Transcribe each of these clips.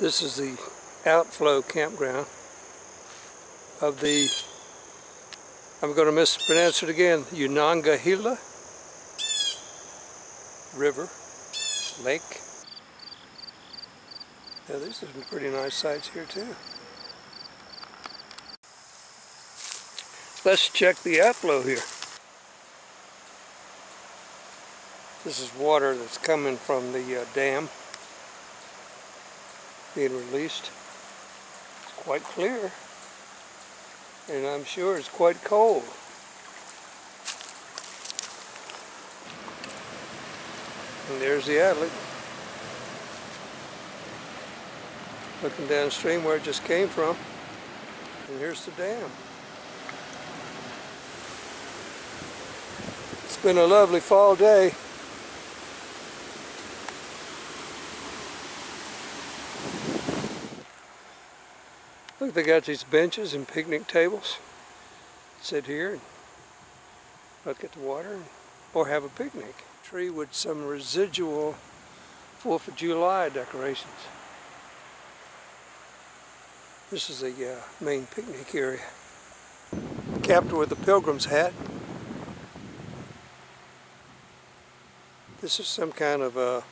This is the outflow campground of the, I'm going to mispronounce it again, Unangahila River, Lake. Yeah, these are some pretty nice sites here too. Let's check the outflow here. This is water that's coming from the uh, dam being released. It's quite clear and I'm sure it's quite cold. And there's the outlet. Looking downstream where it just came from. And here's the dam. It's been a lovely fall day. Look, they got these benches and picnic tables. Sit here and look at the water or have a picnic. Tree with some residual 4th of July decorations. This is the uh, main picnic area. Capped with a pilgrim's hat. This is some kind of a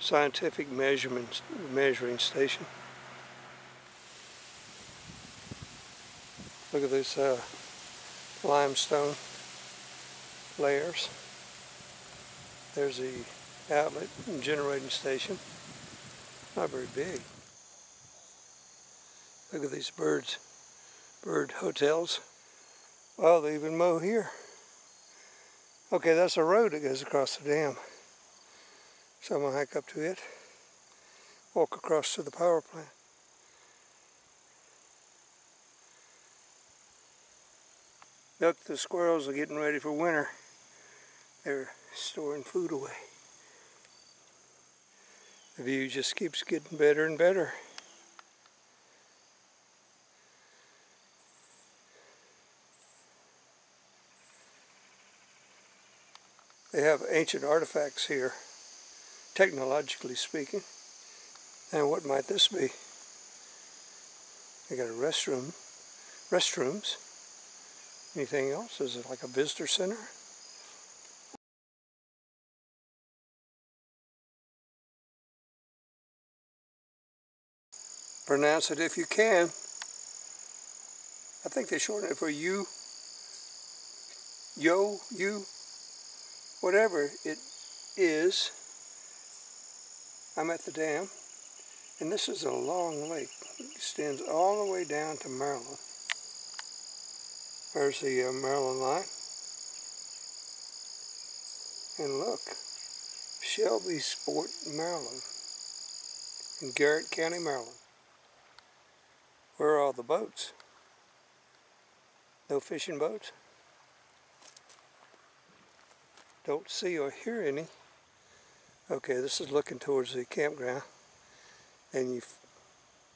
scientific measurement measuring station. Look at these uh, limestone layers. There's the outlet and generating station. Not very big. Look at these birds, bird hotels. Well, they even mow here. Okay, that's a road that goes across the dam. So I'm gonna hike up to it, walk across to the power plant. The squirrels are getting ready for winter. They're storing food away. The view just keeps getting better and better. They have ancient artifacts here, technologically speaking. And what might this be? They got a restroom, restrooms. Anything else? Is it like a visitor center? Pronounce it if you can. I think they shorten it for you, yo, you, whatever it is. I'm at the dam, and this is a long lake. It extends all the way down to Maryland. There's the uh, Maryland line. And look, Selbysport, Maryland, in Garrett County, Maryland. Where are all the boats? No fishing boats? Don't see or hear any. Okay, this is looking towards the campground. And you,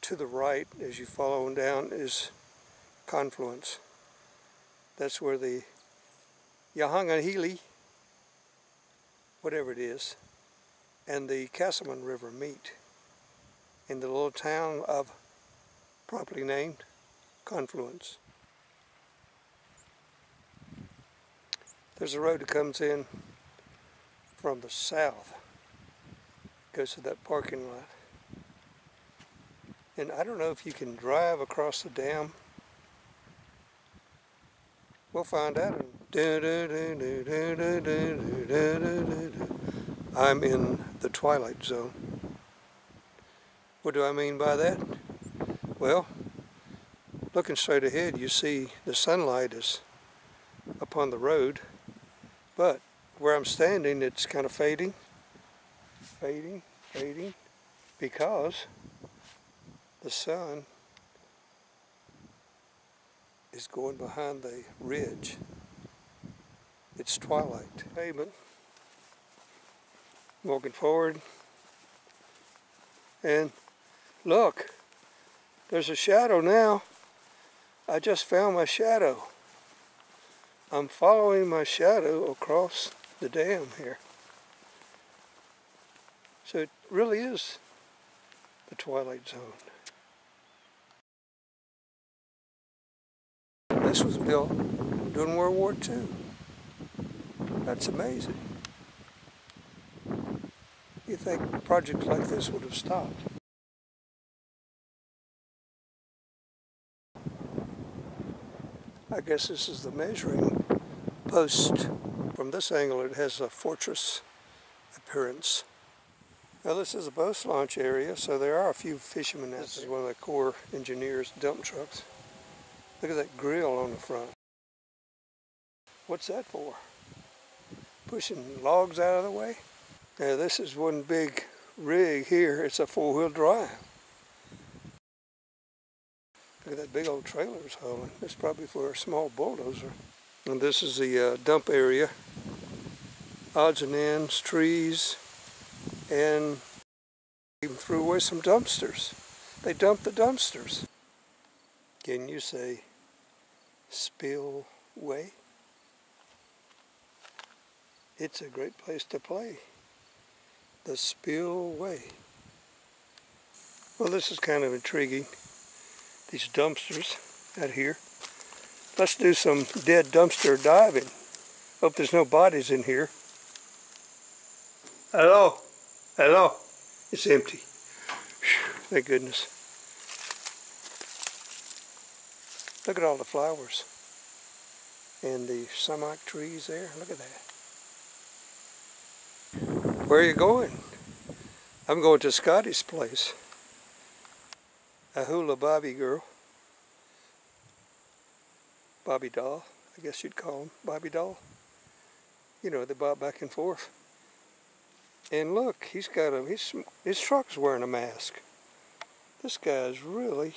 to the right, as you follow down, is Confluence. That's where the Yahangahili, whatever it is, and the Casselman River meet in the little town of, properly named, Confluence. There's a road that comes in from the south, goes to that parking lot. And I don't know if you can drive across the dam We'll find out. I'm in the twilight zone. What do I mean by that? Well, looking straight ahead, you see the sunlight is upon the road, but where I'm standing, it's kind of fading, fading, fading, because the sun is going behind the ridge. It's twilight. Pavement. Walking forward. And look, there's a shadow now. I just found my shadow. I'm following my shadow across the dam here. So it really is the Twilight Zone. Built during World War II. That's amazing. You think projects like this would have stopped? I guess this is the measuring post. From this angle it has a fortress appearance. Now this is a boat launch area, so there are a few fishermen. This is one of the Corps engineers dump trucks. Look at that grill on the front. What's that for? Pushing logs out of the way? Now this is one big rig here. It's a four-wheel drive. Look at that big old trailer it's hauling. It's probably for a small bulldozer. And this is the uh, dump area. Odds and ends, trees, and even threw away some dumpsters. They dumped the dumpsters. Can you say spillway? It's a great place to play. The spillway. Well, this is kind of intriguing. These dumpsters out here. Let's do some dead dumpster diving. Hope there's no bodies in here. Hello? Hello? It's empty. Whew, thank goodness. Look at all the flowers. And the sumac trees there. Look at that. Where are you going? I'm going to Scotty's place. A hula Bobby girl. Bobby doll, I guess you'd call him. Bobby doll. You know, they bob back and forth. And look, he's got a, his, his truck's wearing a mask. This guy's really,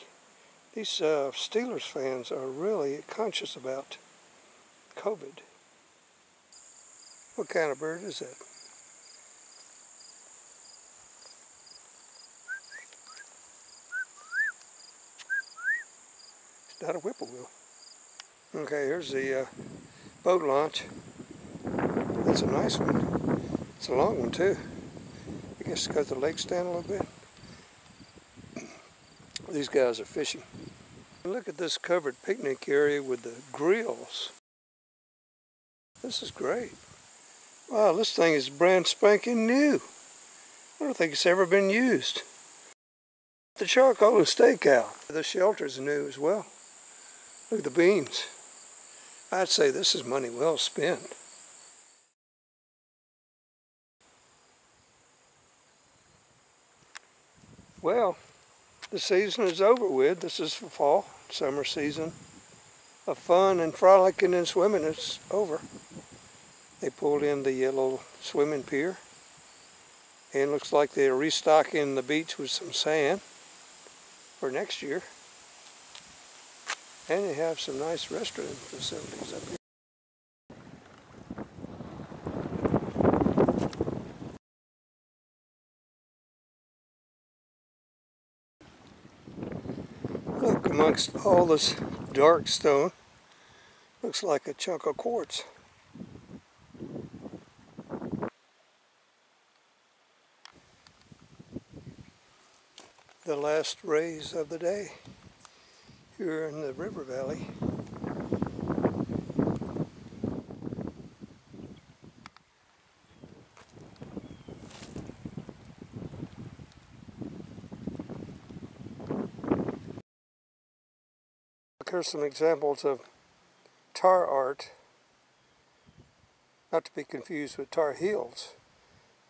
these uh, Steelers fans are really conscious about COVID. What kind of bird is that? It's not a whippoorwill. Okay, here's the uh, boat launch. That's a nice one. It's a long one too. I guess because the lake's down a little bit. These guys are fishing. Look at this covered picnic area with the grills. This is great. Wow, this thing is brand spanking new. I don't think it's ever been used. The charcoal and stakeout. The shelter's new as well. Look at the beams. I'd say this is money well spent. Well, the season is over with. This is for fall, summer season of fun and frolicking and swimming is over. They pulled in the little swimming pier and looks like they're restocking the beach with some sand for next year. And they have some nice restaurant facilities up here. Look, amongst all this dark stone, looks like a chunk of quartz. The last rays of the day here in the river valley. Here's some examples of tar art, not to be confused with tar heels.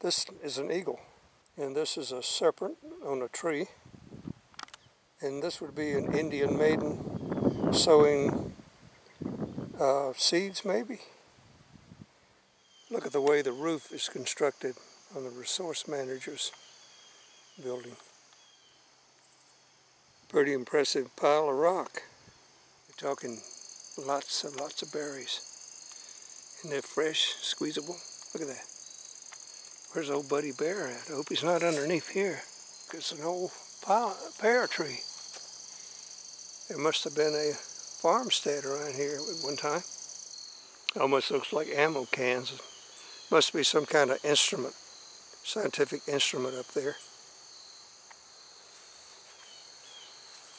This is an eagle, and this is a serpent on a tree, and this would be an Indian maiden sowing uh, seeds, maybe. Look at the way the roof is constructed on the resource manager's building. Pretty impressive pile of rock talking lots and lots of berries. And they're fresh, squeezable. Look at that. Where's old Buddy Bear at? I hope he's not underneath here. It's an old pear tree. There must have been a farmstead around here at one time. Almost looks like ammo cans. Must be some kind of instrument, scientific instrument up there.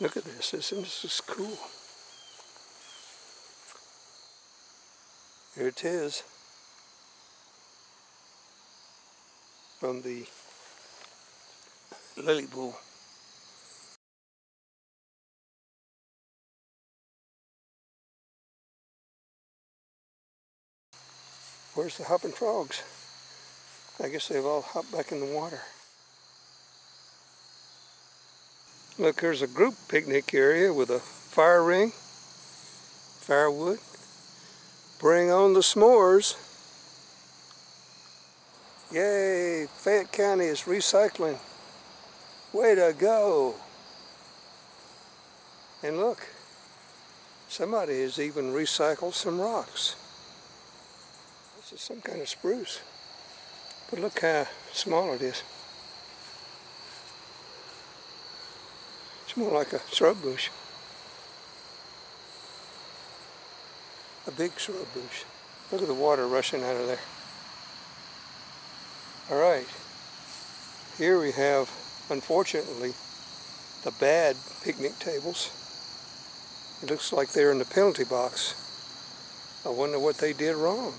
Look at this. This, this is cool. Here it is. From the lily pool. Where's the hopping frogs? I guess they've all hopped back in the water. Look, there's a group picnic area with a fire ring, firewood. Bring on the s'mores. Yay, Fayette County is recycling. Way to go. And look, somebody has even recycled some rocks. This is some kind of spruce. But look how small it is. It's more like a shrub bush. A big shrub bush. Look at the water rushing out of there. All right. Here we have, unfortunately, the bad picnic tables. It looks like they're in the penalty box. I wonder what they did wrong.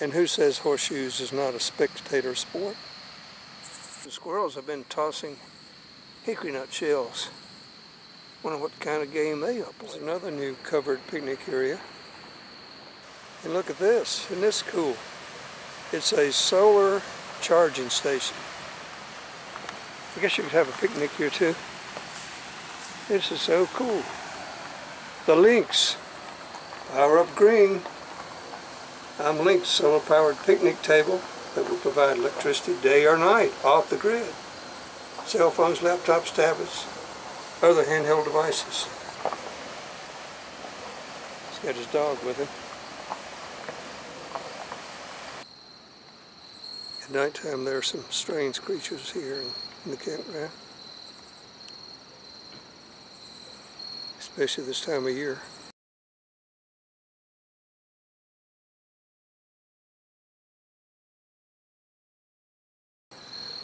And who says horseshoes is not a spectator sport? The squirrels have been tossing hickory nut shells. Wonder what kind of game they up another new covered picnic area. And look at this, isn't this cool? It's a solar charging station. I guess you could have a picnic here too. This is so cool. The Lynx, Power Up Green. I'm Lynx solar powered picnic table that will provide electricity day or night off the grid. Cell phones, laptops, tablets, other handheld devices. He's got his dog with him. At nighttime there are some strange creatures here in, the campground. Especially this time of year.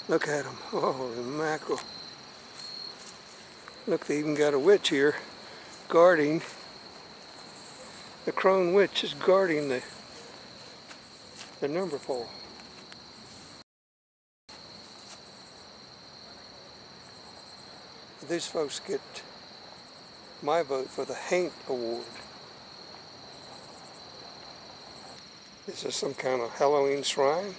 Look at them. Holy mackerel. Look, they even got a witch here guarding. The crone witch is guarding the, the number pole. These folks get my vote for the Haint Award. This is some kind of Halloween shrine?